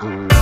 hmm